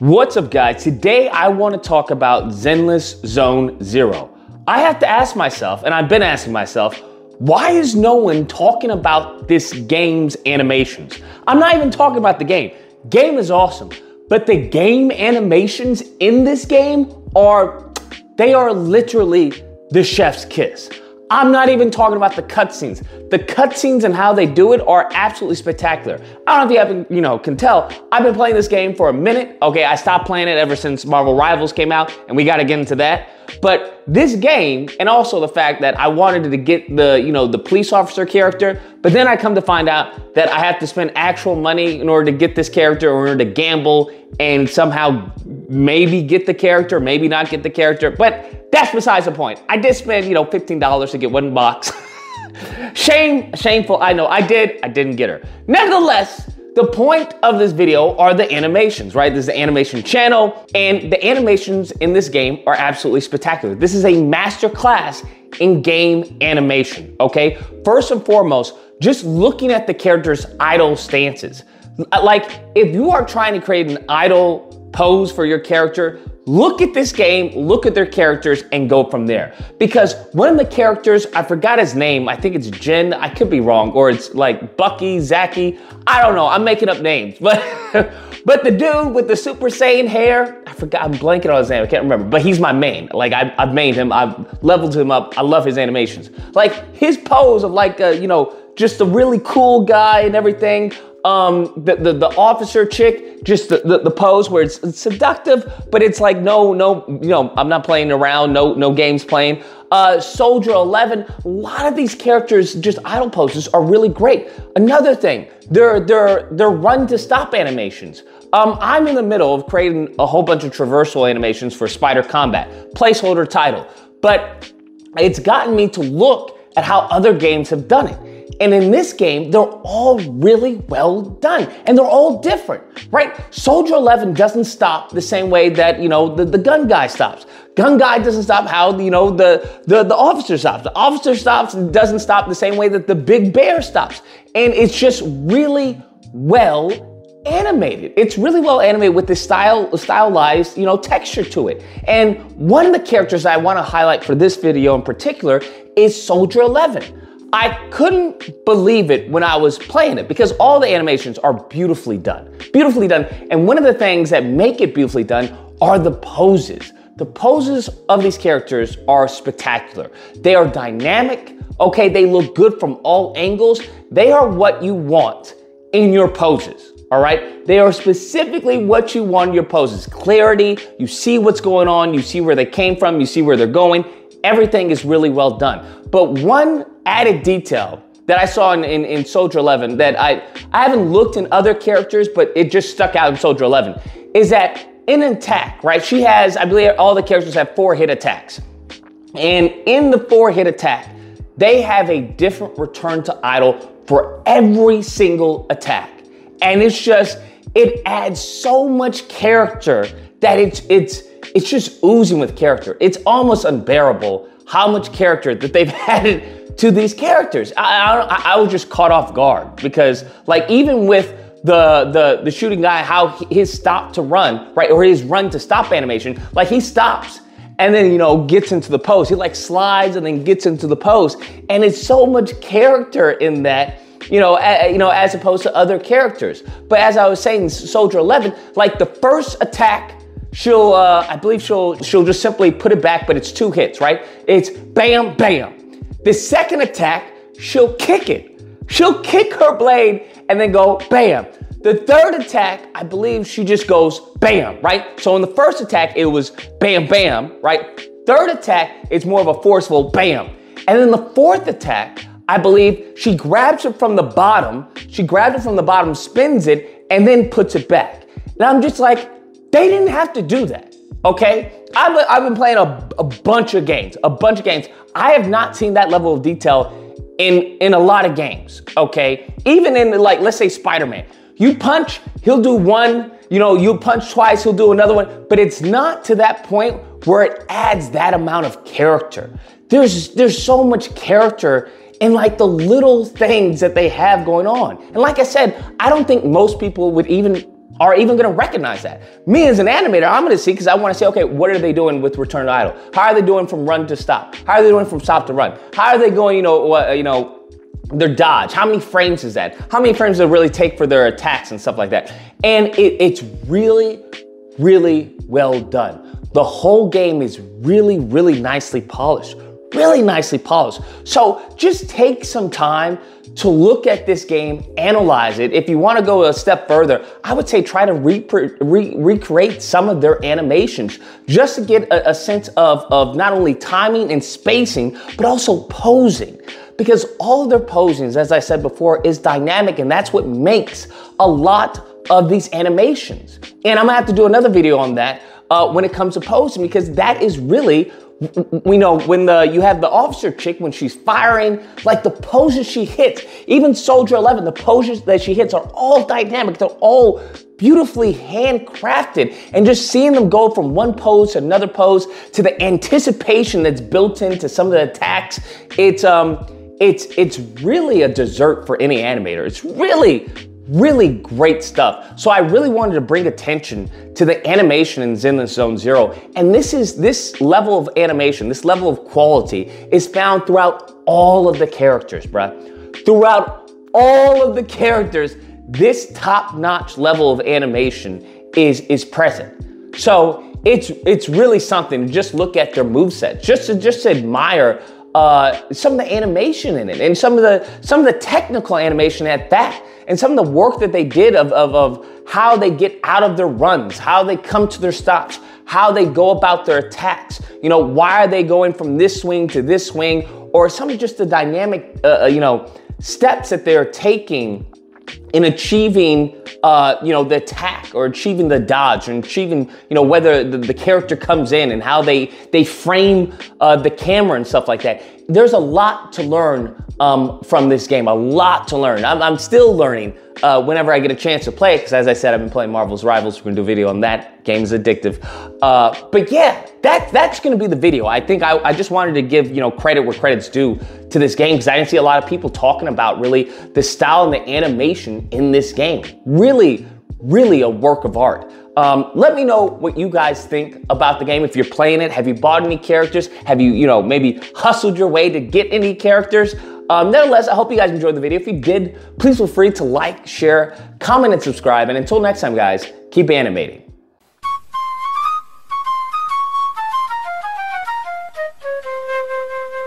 What's up, guys? Today I want to talk about Zenless Zone Zero. I have to ask myself, and I've been asking myself, why is no one talking about this game's animations? I'm not even talking about the game. Game is awesome, but the game animations in this game are, they are literally the chef's kiss. I'm not even talking about the cutscenes. The cutscenes and how they do it are absolutely spectacular. I don't know if you have, you know, can tell. I've been playing this game for a minute. Okay, I stopped playing it ever since Marvel Rivals came out, and we got to get into that. But this game, and also the fact that I wanted to get the, you know, the police officer character, but then I come to find out that I have to spend actual money in order to get this character, in order to gamble and somehow maybe get the character, maybe not get the character. But that's besides the point. I did spend, you know, $15 to get one box. Shame, shameful, I know. I did, I didn't get her. Nevertheless, the point of this video are the animations, right? This is the animation channel, and the animations in this game are absolutely spectacular. This is a master class in game animation, okay? First and foremost, just looking at the character's idle stances. Like, if you are trying to create an idle pose for your character, look at this game, look at their characters, and go from there. Because one of the characters, I forgot his name, I think it's Jen, I could be wrong, or it's like Bucky, Zaki, I don't know, I'm making up names. But but the dude with the Super Saiyan hair, I forgot, I'm blanking on his name, I can't remember, but he's my main. Like I, I've made him, I've leveled him up, I love his animations. Like his pose of like, uh, you know, just a really cool guy and everything um, the, the, the officer chick, just the, the, the pose where it's, it's, seductive, but it's like no, no, you know, I'm not playing around, no, no games playing. Uh, Soldier 11, a lot of these characters, just idle poses are really great. Another thing, they're, they're, they're run to stop animations. Um, I'm in the middle of creating a whole bunch of traversal animations for Spider Combat, placeholder title, but it's gotten me to look at how other games have done it. And in this game, they're all really well done and they're all different, right? Soldier 11 doesn't stop the same way that, you know, the, the gun guy stops. Gun guy doesn't stop how, you know, the, the, the officer stops. The officer stops doesn't stop the same way that the big bear stops. And it's just really well animated. It's really well animated with this style, stylized, you know, texture to it. And one of the characters I want to highlight for this video in particular is Soldier 11. I couldn't believe it when I was playing it because all the animations are beautifully done. Beautifully done. And one of the things that make it beautifully done are the poses. The poses of these characters are spectacular. They are dynamic. Okay, they look good from all angles. They are what you want in your poses. All right, they are specifically what you want in your poses. Clarity, you see what's going on, you see where they came from, you see where they're going. Everything is really well done. But one added detail that I saw in, in, in, Soldier 11 that I, I haven't looked in other characters, but it just stuck out in Soldier 11 is that in attack, right? She has, I believe all the characters have four hit attacks. And in the four hit attack, they have a different return to idle for every single attack. And it's just, it adds so much character that it's, it's, it's just oozing with character. It's almost unbearable how much character that they've added to these characters. I, I, I was just caught off guard because, like, even with the the the shooting guy, how his stop to run, right, or his run to stop animation, like he stops and then you know gets into the post. He like slides and then gets into the post, and it's so much character in that. You know, a, you know, as opposed to other characters. But as I was saying, Soldier 11, like the first attack she'll uh, I believe she'll she'll just simply put it back, but it's two hits, right? It's bam, bam. The second attack, she'll kick it. She'll kick her blade and then go bam. The third attack, I believe she just goes bam, right? So in the first attack, it was bam, bam, right? Third attack, it's more of a forceful bam. And then the fourth attack, I believe she grabs it from the bottom, she grabs it from the bottom, spins it, and then puts it back. And I'm just like, they didn't have to do that, okay? I've, I've been playing a, a bunch of games, a bunch of games. I have not seen that level of detail in, in a lot of games, okay? Even in like, let's say Spider-Man. You punch, he'll do one, you know, you punch twice, he'll do another one, but it's not to that point where it adds that amount of character. There's, there's so much character in like the little things that they have going on. And like I said, I don't think most people would even are even going to recognize that. Me as an animator, I'm going to see because I want to say, okay, what are they doing with Return to Idle? How are they doing from run to stop? How are they doing from stop to run? How are they going, you know, what, you know, their dodge? How many frames is that? How many frames does it really take for their attacks and stuff like that? And it, it's really, really well done. The whole game is really, really nicely polished really nicely polished. So just take some time to look at this game, analyze it. If you want to go a step further, I would say try to re- re- recreate some of their animations just to get a, a sense of, of not only timing and spacing, but also posing. Because all of their posings, as I said before, is dynamic, and that's what makes a lot of these animations. And I'm gonna have to do another video on that uh, when it comes to posing because that is really we know when the you have the officer chick when she's firing like the poses she hits even soldier 11 the poses that she hits are all dynamic. They're all beautifully handcrafted. And just seeing them go from one pose to another pose to the anticipation that's built into some of the attacks it's um it's it's really a dessert for any animator. It's really Really great stuff. So I really wanted to bring attention to the animation in Zenless Zone Zero. And this is this level of animation, this level of quality is found throughout all of the characters, bruh. Throughout all of the characters, this top-notch level of animation is is present. So it's it's really something to just look at their moveset, just to just to admire uh, some of the animation in it and some of the some of the technical animation at that and some of the work that they did of, of, of how they get out of their runs, how they come to their stops, how they go about their attacks. You know, why are they going from this swing to this swing, or some of just the dynamic, uh, uh you know, steps that they're taking in achieving uh, you know the attack or achieving the dodge and achieving you know whether the, the character comes in and how they they frame uh, the camera and stuff like that there's a lot to learn um, from this game a lot to learn i'm, I'm still learning uh, whenever i get a chance to play it because as i said i've been playing marvel's rivals we're gonna do a video on that game is addictive uh, but yeah that, that's gonna be the video i think I, I just wanted to give you know credit where credit's due to this game because I didn't see a lot of people talking about really the style and the animation in this game. Really, really a work of art. Um, let me know what you guys think about the game. If you're playing it, have you bought any characters? Have you, you know, maybe hustled your way to get any characters? Um, nevertheless, I hope you guys enjoyed the video. If you did, please feel free to like, share, comment, and subscribe. And until next time, guys, keep animating.